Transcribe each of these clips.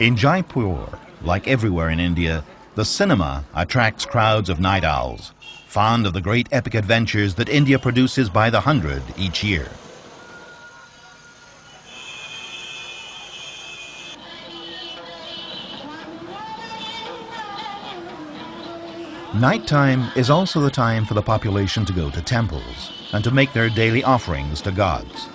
In Jaipur, like everywhere in India, the cinema attracts crowds of night owls, fond of the great epic adventures that India produces by the hundred each year. Nighttime is also the time for the population to go to temples and to make their daily offerings to gods.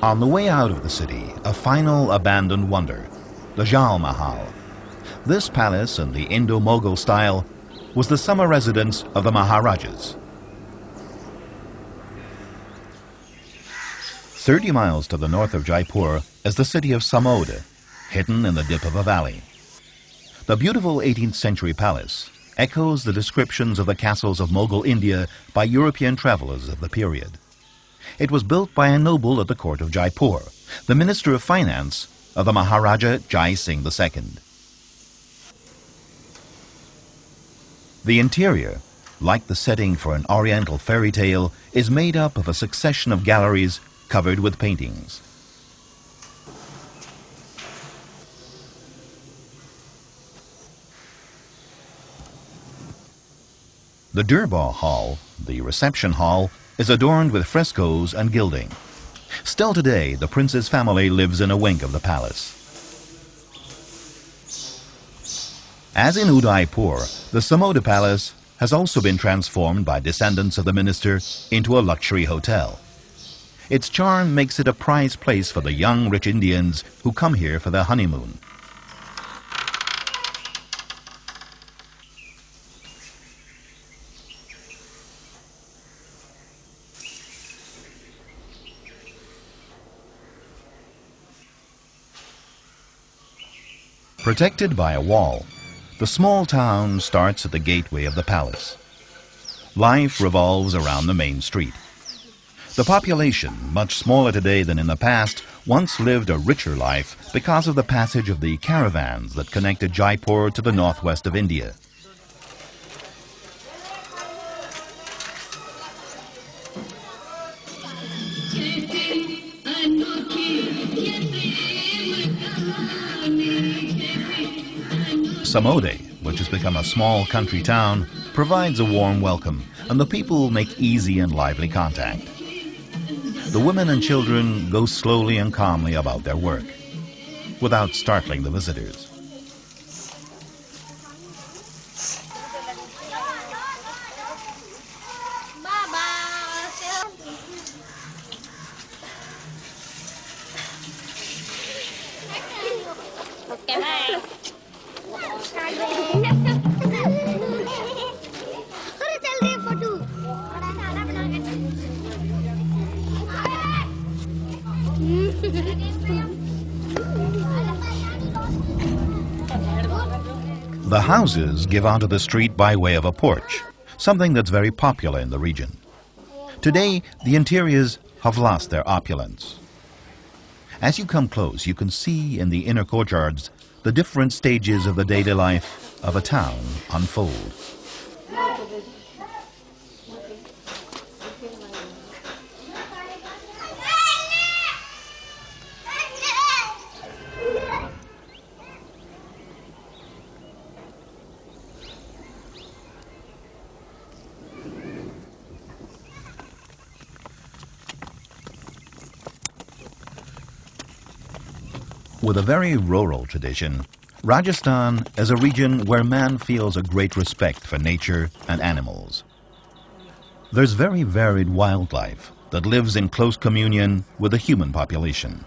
On the way out of the city, a final abandoned wonder, the Jal Mahal. This palace in the Indo-Mughal style was the summer residence of the Maharajas. 30 miles to the north of Jaipur is the city of Samode, hidden in the dip of a valley. The beautiful 18th century palace echoes the descriptions of the castles of Mughal India by European travelers of the period. It was built by a noble at the court of Jaipur, the Minister of Finance of the Maharaja Jai Singh II. The interior, like the setting for an oriental fairy tale, is made up of a succession of galleries covered with paintings. The Durbar Hall, the reception hall, is adorned with frescoes and gilding. Still today, the prince's family lives in a wing of the palace. As in Udaipur, the Samode Palace has also been transformed by descendants of the minister into a luxury hotel. Its charm makes it a prized place for the young, rich Indians who come here for their honeymoon. Protected by a wall, the small town starts at the gateway of the palace. Life revolves around the main street. The population, much smaller today than in the past, once lived a richer life because of the passage of the caravans that connected Jaipur to the northwest of India. Samode, which has become a small country town, provides a warm welcome, and the people make easy and lively contact. The women and children go slowly and calmly about their work, without startling the visitors. The houses give onto the street by way of a porch, something that's very popular in the region. Today, the interiors have lost their opulence. As you come close, you can see in the inner courtyards the different stages of the daily life of a town unfold. With a very rural tradition, Rajasthan is a region where man feels a great respect for nature and animals. There's very varied wildlife that lives in close communion with the human population.